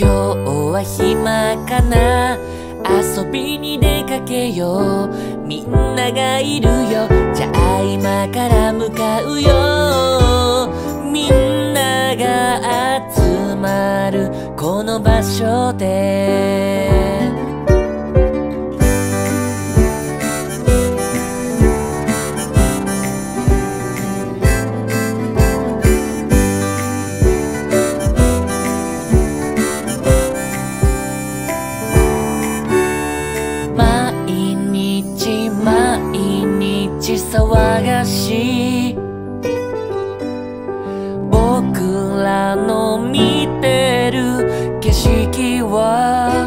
今日は暇かな？遊びに出かけよう。みんながいるよ。じゃあ今から向かうよ。みんなが集まるこの場所で。日騒がし。い僕らの見てる景色は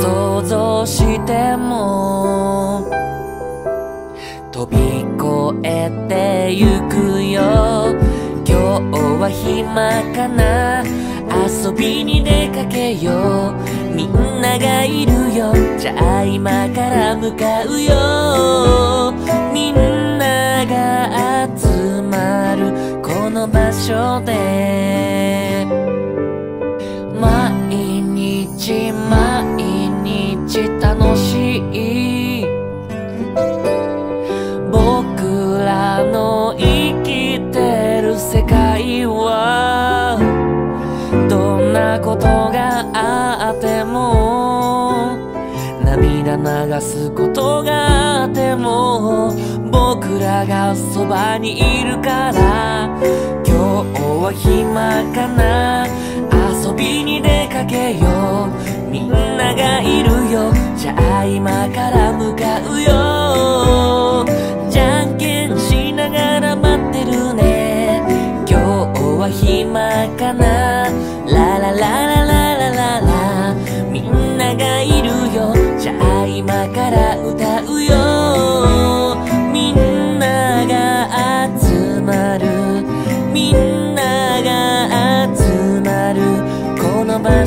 想像しても飛び越えてゆくよ。今日は暇かな？遊びに出かけよう。みんながいるよ。じゃあ今から向かうよ。みんなが集まるこの場所で。毎日毎日楽しい。僕らの生きてる世界はどんなこと涙流すことがあっても僕らがそばにいるから。今日は暇かな。遊びに出かけよう。みんながいるよ。じゃあ今から向かうよ。じゃんけんしながら待ってるね。今日は暇かな。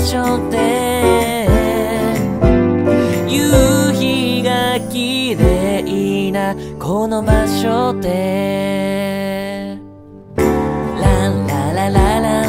所で夕日が綺麗なこの場所でランララララ。